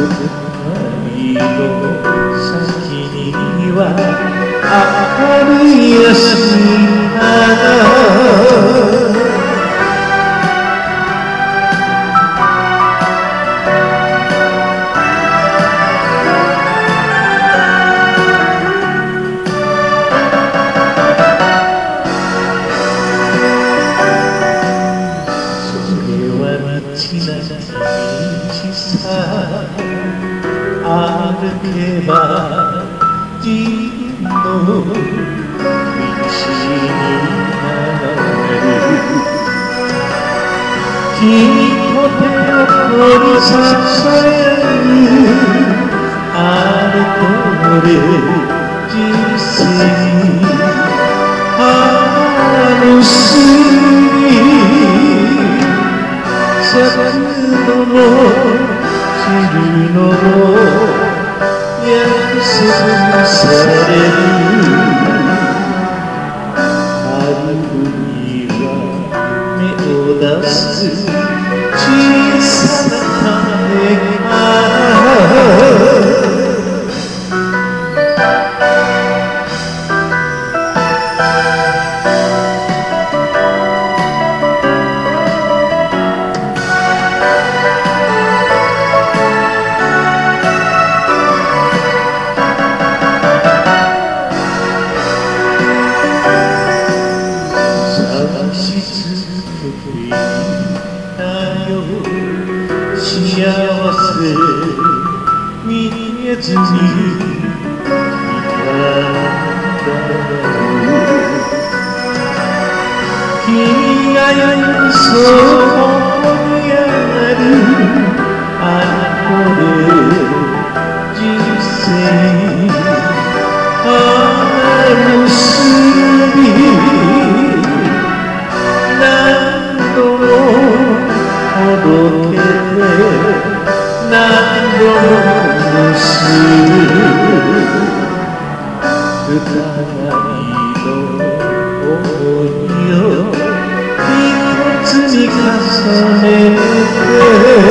何度も結ぶ二人の先には明るい明日がそれは道なき道さ歩けば自分の道になる君と手を取り支えるあれこれ人生楽しみ咲くのも散るのも Senin 幸せ見えずにいたんだ君が夜そう सिखा सोने।